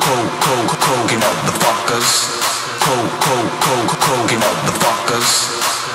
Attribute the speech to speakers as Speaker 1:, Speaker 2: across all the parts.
Speaker 1: coke, coke, coke, coke, motherfuckers. Coke, coke, coke, coke, motherfuckers.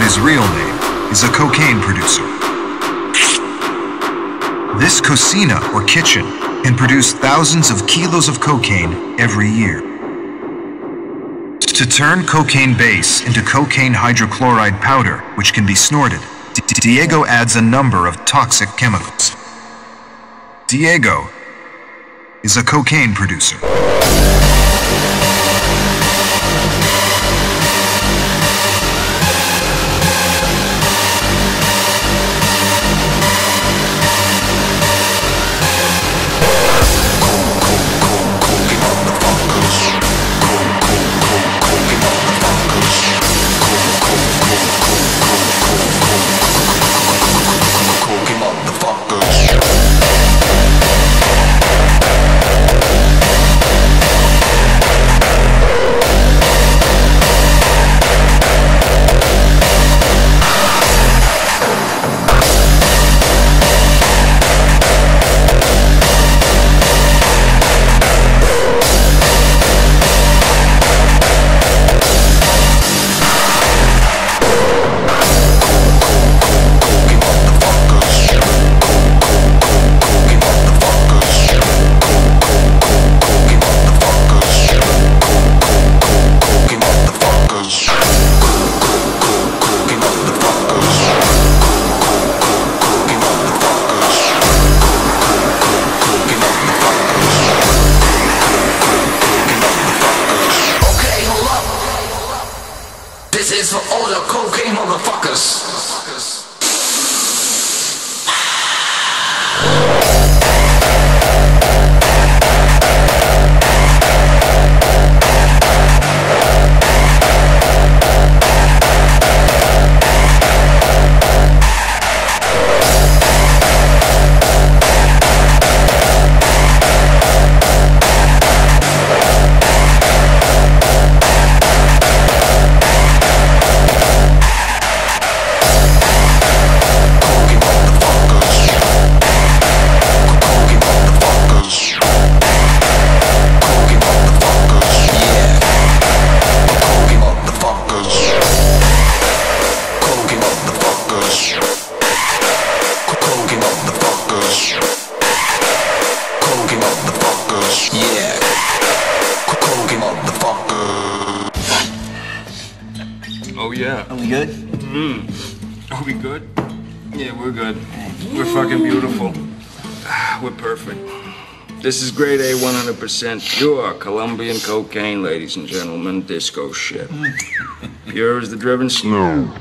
Speaker 2: His real name, is a cocaine producer. This cocina, or kitchen, can produce thousands of kilos of cocaine every year. To turn cocaine base into cocaine hydrochloride powder, which can be snorted, Diego adds a number of toxic chemicals. Diego is a cocaine producer.
Speaker 1: Motherfuckers. Yeah.
Speaker 3: Are we good? Mm.
Speaker 4: Are we good? Yeah, we're good. We're fucking beautiful. We're perfect. This is grade A 100% pure Colombian cocaine, ladies and gentlemen. Disco shit. Mm. Pure as the driven snow.